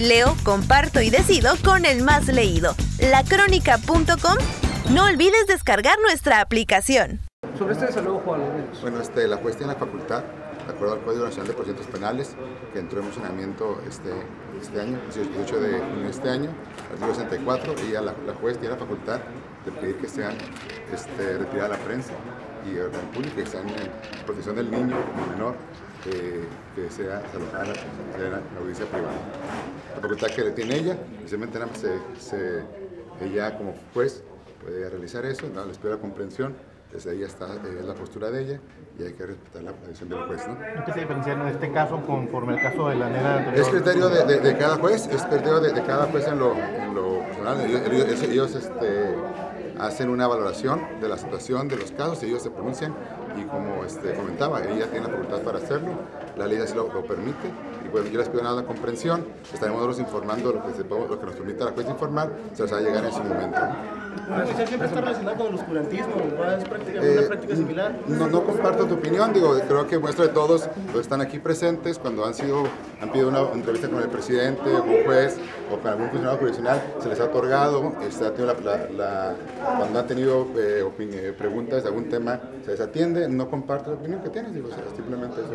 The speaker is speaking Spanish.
Leo, comparto y decido con el más leído. Lacrónica.com. No olvides descargar nuestra aplicación. Sobre este desalojo, Juan. Bueno, este, la cuestión de la facultad, de acuerdo al Código Nacional de Procedimientos Penales, que entró en funcionamiento este, este año, 18 de junio de este año, artículo 64, y a la, la juez tiene la facultad de pedir que sean este, retirada la prensa y el público que están en protección del niño, del menor, eh, que sea alojada en la audiencia privada. La facultad que le tiene ella, precisamente se- ella como juez puede realizar eso, ¿no? les pido la comprensión, desde ahí está eh, la postura de ella y hay que respetar la decisión del juez. ¿no? ¿En qué se diferencian en este caso conforme al caso de la nena anterior? Es criterio de, de- de cada juez, es criterio de, de cada juez en lo, en lo personal. Ellos, este, hacen una valoración de la situación, de los casos, y ellos se pronuncian. Y como este, comentaba, ella tiene la facultad para hacerlo, la ley así lo, lo permite. Y bueno, yo les pido nada la comprensión, estaremos nosotros informando lo que, se, lo que nos permita la juez informar, se les va a llegar en su momento. Policía siempre está relacionada con el oscurantismo, es prácticamente Eh, una práctica similar. No, no comparto tu opinión, digo, creo que muestra de todos los que están aquí presentes, cuando han sido, han pedido una entrevista con el presidente, o con un juez, o con algún funcionario jurisdiccional, se les ha otorgado, este, ha tenido la- la- cuando han tenido eh, opin- preguntas de algún tema, se les atiende, no comparto la opinión que tienes, digo, simplemente eso.